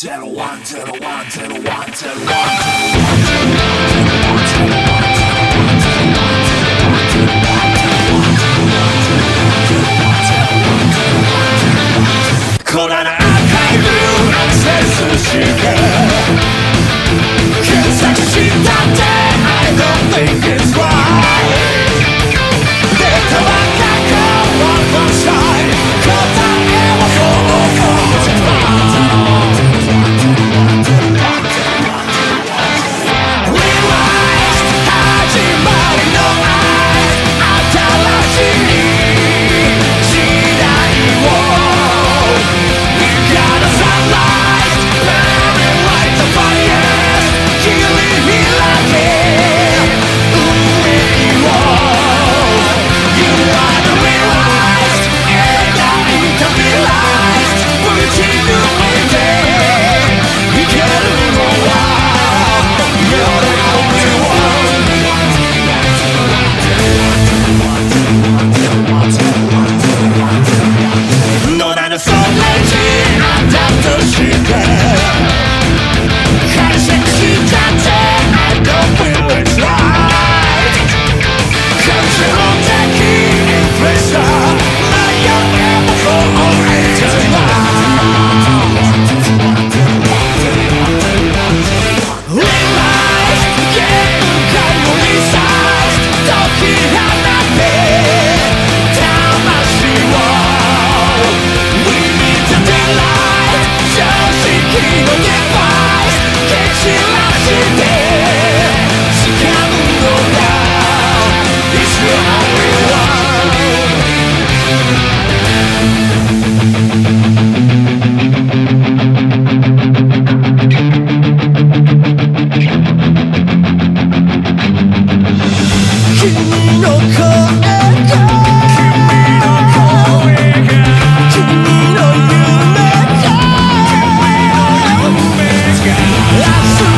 Tell one, tell one, tell one, tell one. あたとして That's